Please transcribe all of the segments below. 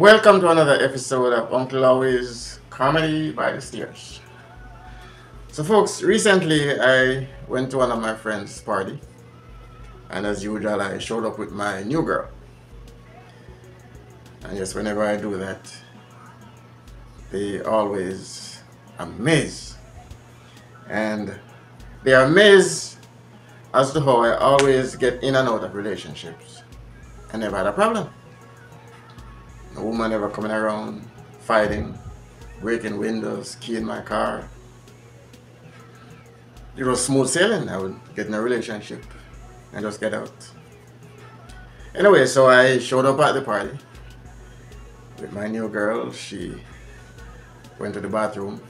Welcome to another episode of Uncle Howie's Comedy by the Stairs. So, folks, recently I went to one of my friends' party, and as usual, I showed up with my new girl. And just whenever I do that, they always amaze. And they are amazed as to how I always get in and out of relationships. I never had a problem. Woman ever coming around, fighting, breaking windows, keying my car. It was smooth sailing. I would get in a relationship and just get out. Anyway, so I showed up at the party with my new girl. She went to the bathroom.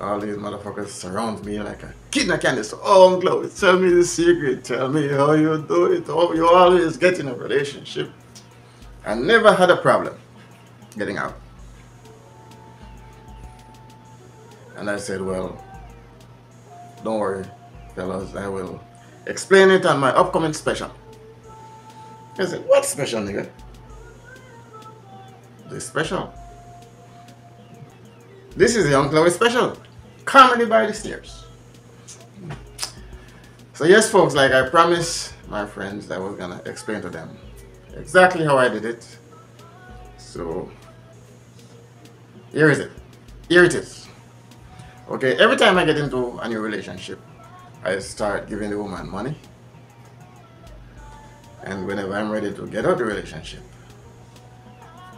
All these motherfuckers surround me like a kid in a candy store. Oh, tell me the secret. Tell me how you do it. How you always get in a relationship. I never had a problem getting out. And I said, well, don't worry, fellas, I will explain it on my upcoming special. I said, what special, nigga? This special. This is the Uncle Howie special. Comedy by the Stairs. So yes, folks, like I promised my friends I was gonna explain to them exactly how I did it. So here is it. Here it is. Okay, every time I get into a new relationship, I start giving the woman money. And whenever I'm ready to get out of the relationship,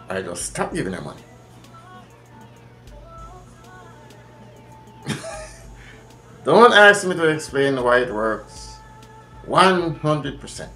I just stop giving her money. Don't ask me to explain why it works. 100%.